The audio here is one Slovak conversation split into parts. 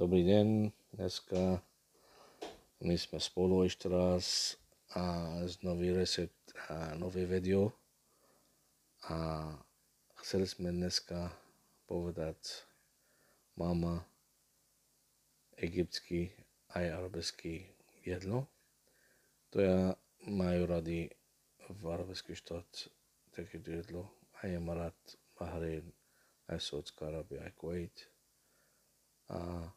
Dobrý deň, dneska my sme spolu ešte raz a z nový recept a nový video a chceli sme dneska povedať mama egyptský aj arabský jedlo. To ja majú rady v arabský štát takéto jedlo. Aj Emarat, Bahrain, aj Saudská Arábia, aj Kuwait. A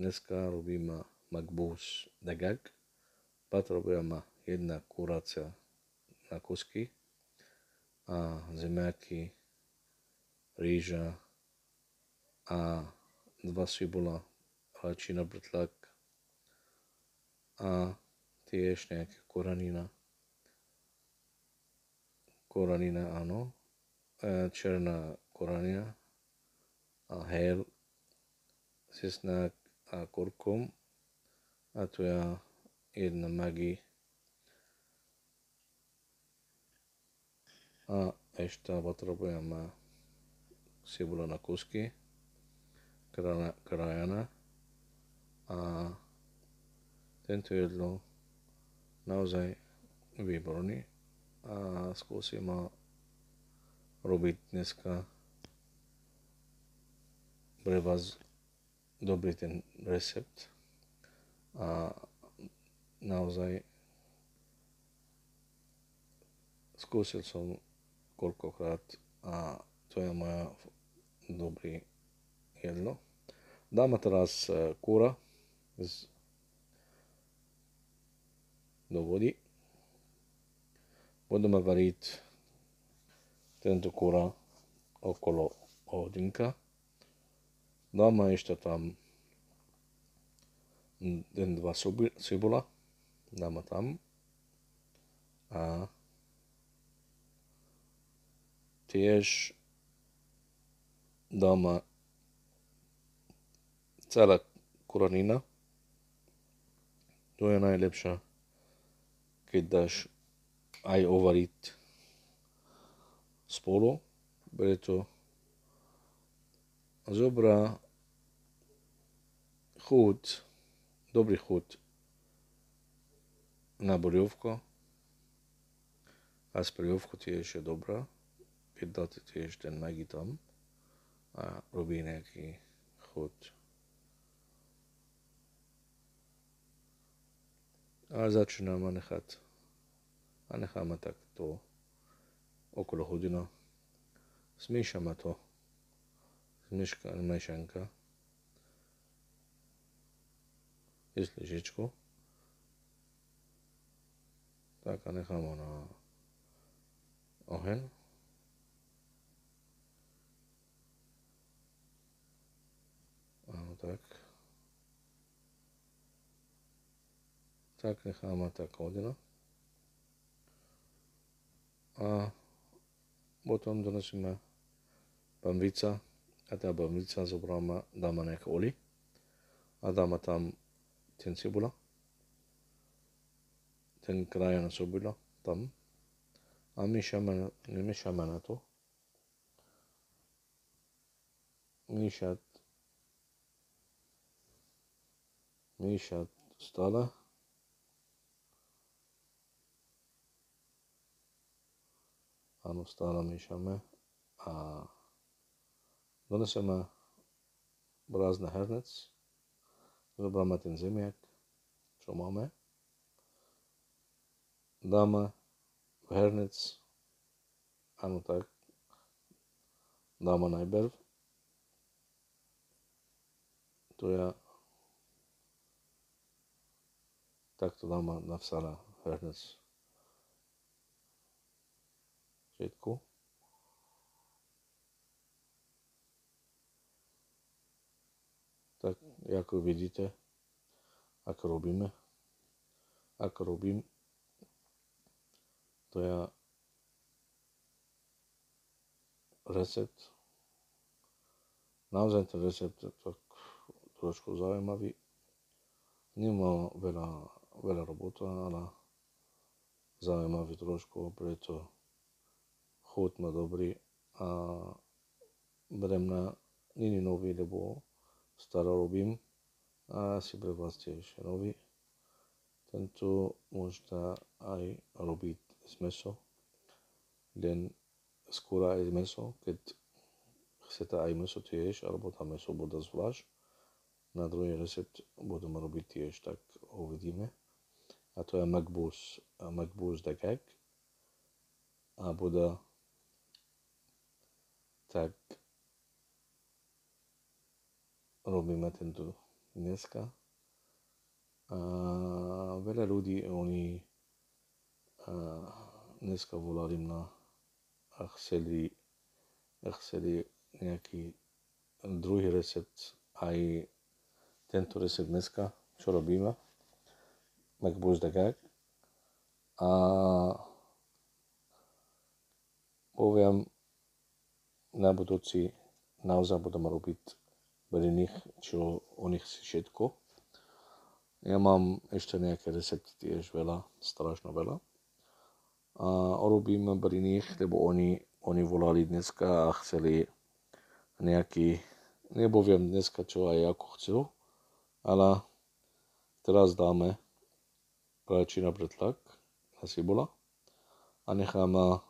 Dneska robím makbús dagag. Potrebujem jedna kurácia na kusky a zemiaky, rýža a dva cibula, lečina, brtlak a tiež nejaké koranina. Koranina, áno. E, černá koranina a hel, cesnak, a kurkum. A tu ja jedna magi a ešte potrebujem cibula na kusky krajana. A tento jedlo naozaj výborný. A skúsim ho robiť dneska. Pre vás dobrý ten recept a naozaj skúsil som koľkokrát a to je moja dobrý jedlo. Dáme teraz e, kúra z, do vody. Budeme variť tento kúra okolo hodinka. Dama işte tam în dva sibula. Dama tam. A tiež dama cela korenina. To je najlepša, ki daš aj ovarit spolu, bere to zobra chuť, dobrý chuť na. A z polievku tiež je dobrá, keď tiež ten magi tam a robí nejaký chuť. A začíname nechať a necháme takto okolo hodina. Smíšame to myšanka. Jest lyžičku. Tak a nechám ho na oheň. Áno, tak. Tak necháme tak hodinu. A potom donesíme pambica a teda bavnica zobráme, dáme nejaké oli a dáme tam ten krajená cibula tam a miešame, nemiešame na to. Miešať, miešať stále. Áno, stále zobráme ten zemiak, čo máme, dáme v hernec, áno tak, dáme najprv, to ja takto dáme na vsala hernec všetku. tak ako vidíte, ako robíme, ako robím, to je recept. Naozaj ten recept je tak trošku zaujímavý. Nemá veľa, veľa robota, ale zaujímavý trošku, preto chuť má dobrý a berem na není nový, lebo stále robím a asi pre vás tiež nový. Tento môžete aj robiť z meso, len skôr aj z meso, keď chcete aj meso tiež, alebo tam meso bude zvlášť. Na druhý recept budeme robiť tiež, tak uvidíme. A to je makbus, makbus dagag. A bude tak robíme tento dneska. A veľa ľudí, oni a dneska volali mňa a chceli, a chceli nejaký druhý recept, aj tento recept dneska, čo robíme, Macbus Dagag. A poviem, na budúci naozaj budeme robiť pre nich, čo o nich si všetko. Ja mám ešte nejaké recepty tiež veľa, strašno veľa. A robím pri nich, lebo oni, oni volali dneska a chceli nejaký, neboviem dneska čo aj ako chcú, ale teraz dáme rajčina pretlak na cibola a necháme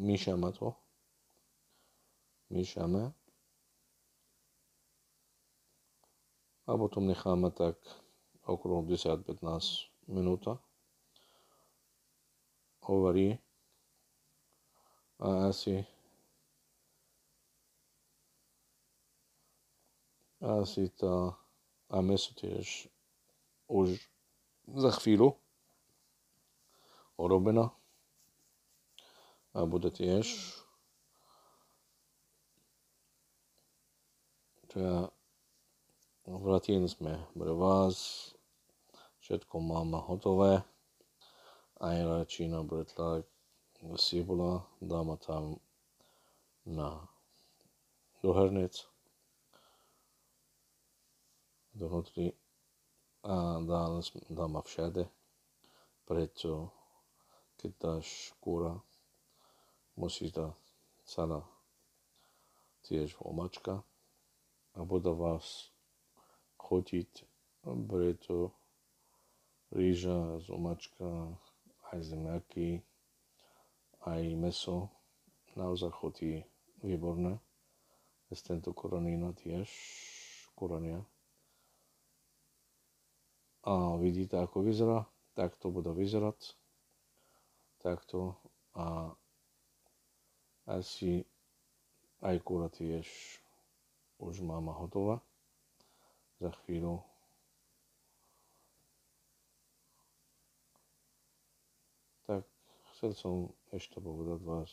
miešame to miešame a potom necháme tak okolo 10-15 minút hovorí. A asi asi tá a meso tiež už za chvíľu urobená a bude tiež Teda vrátili sme pre vás, všetko máme hotové, aj račina, bretlak, sibula, dáme tam na do hrnec, dovnútri a dáme všade, preto keď dáš kúra, musíš dať celá tiež omačka, a bude vás chutiť preto rýža z aj zemiaky, aj meso. Naozaj chutí výborné. Bez tento koronina tiež, koronia. A vidíte, ako vyzerá. Tak to bude vyzerať. Takto. A asi aj kura tiež už máma hotová. Za chvíľu tak chcel som ešte povedať vás.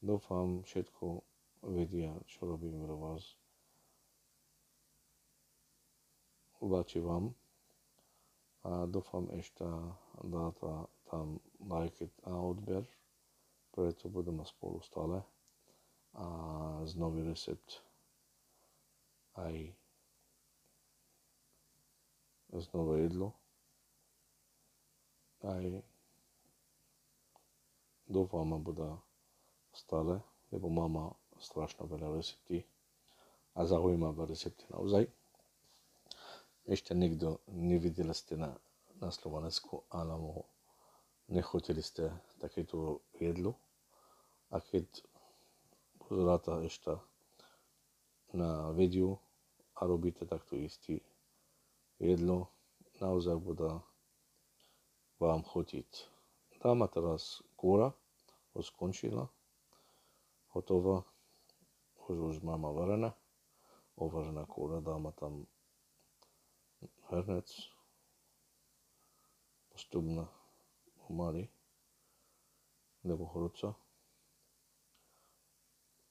Dúfam, všetko vedia, čo robím pre vás. Páči vám a dúfam ešte dáta tam like a odber, preto budeme spolu stále a znový recept aj znova jedlo. Aj dúfam, bude stále, lebo mama strašne veľa receptí a zaujímavé recepty naozaj. Ešte nikto nevideli ste na, na Slovensku, alebo nechotili ste takéto jedlo. A keď pozeráte ešte na videu, a robíte takto istý jedlo, naozaj bude vám chotiť. Dáma teraz kúra, už skončila, hotová, už už máme varené, uvarená kúra, dáma tam hernec, postupne pomaly, nebo horúca.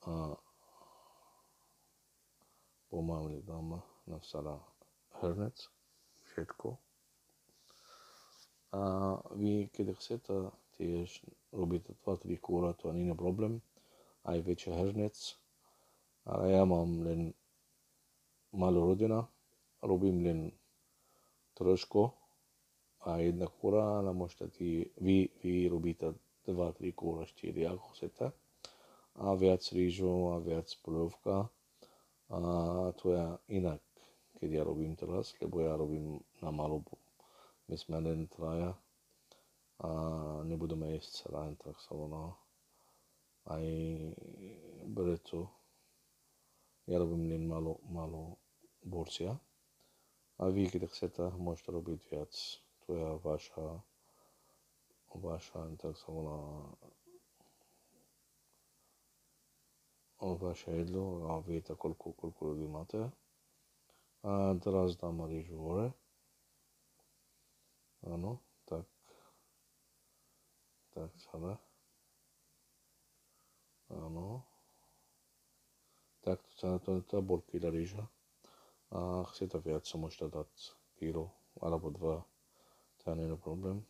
A pomaly dám napsala hrnec, všetko. A vy, keď chcete tiež robiť 2-3 kúra, to nie je problém. Aj väčší hrnec. Ale ja mám len malú rodina, robím len trošku a jedna kúra, ale môžete tý, vy, vy robíte 2-3 kúra, 4 ako chcete. A viac rýžu a viac polovka A to je inak, keď ja robím teraz, lebo ja robím na malobu. My sme len traja a nebudeme jesť len tak sa ono aj preto ja robím len malo, malo borcia a vy, keď chcete, môžete robiť viac. To je vaša, vaša, tak sa vaše jedlo a viete, koľko, koľko ľudí máte. A teraz dám rýžu hore. Áno, tak, tak celé. Áno. Tak to, to, to bol kila rýža. A chcete viac, sa môžete dať kilo alebo dva. To nie je problém.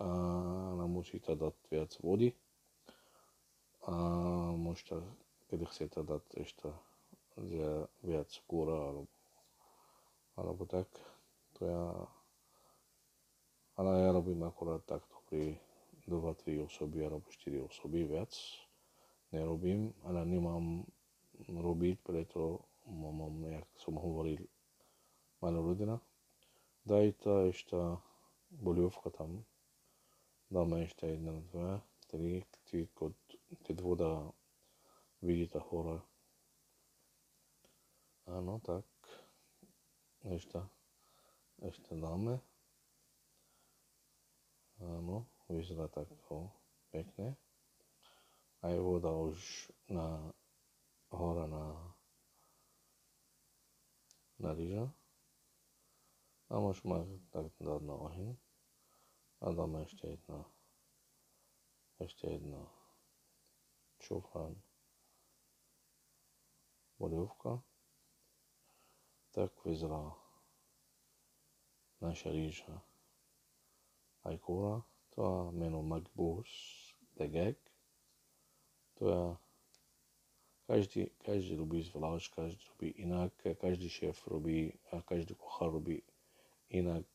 A musíte dať viac vody. A môžete, keď chcete dať ešte viac kúra alebo, alebo tak. To ja ale ja robím akorát takto pri 2-3 osoby alebo 4 osoby viac nerobím, ale nemám robiť, preto mám, jak som hovoril, malá rodina. Dajte ešte boliovka tam, dáme ešte jedna, dve, tri, keď voda vidíte hore. Áno, tak, ešte, ešte dáme. Áno, vyzerá takto pekne. Aj voda už na hora na, na rýža. A môžeme tak dať na oheň. A dáme ešte jedna ešte jedna čufran Tak vyzerá naša rýža Aikura, to je meno Magbus Degek. To je každý, každý robí zvlášť, každý robí inak, každý šéf robí a každý kuchár robí inak,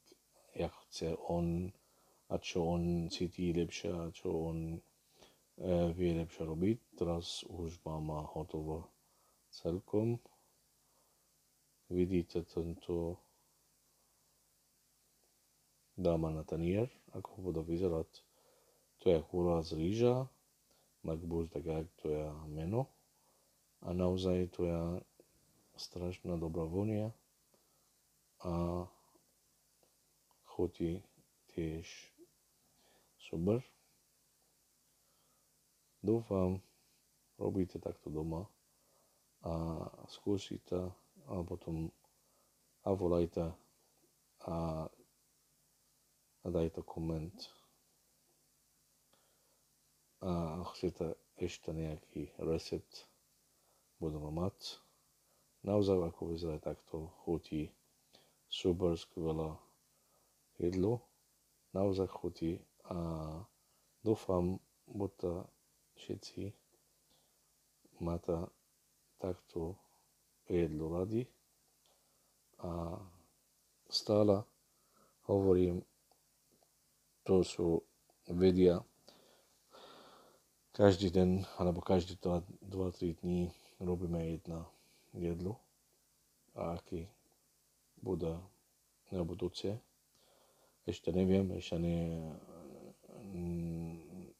jak chce on a čo on cíti lepšie a čo on e, vie lepšie robiť. Teraz už mám hotovo celkom. Vidíte tento dáma na tanier, ako bude vyzerať. To je kúra z rýža, Magbus tak to je meno. A naozaj to je strašná dobrá vonia a chutí tiež super. Dúfam, robíte takto doma a skúsite a potom a volajte a a dajte koment. A chcete ešte nejaký recept, budeme mať. Naozaj ako vyzerá takto, chutí super skvelé jedlo. Naozaj chutí a dúfam, budete všetci máte takto jedlo radi. A stále hovorím to sú vedia každý deň alebo každý 2-3 dní robíme jedna jedlo a aký bude na budúce. Ešte neviem, ešte ne,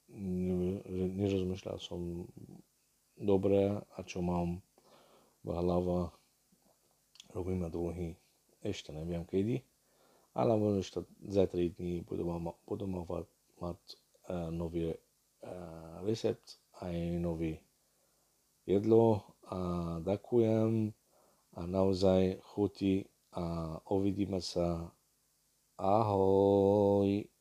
ne, nerozmýšľal som dobre a čo mám hlava. Robím na dlhý, ešte neviem kedy ale možno ešte za 3 dní budú mať, mať uh, nový uh, recept, aj nový jedlo a ďakujem a naozaj chutí a uvidíme sa. Ahoj!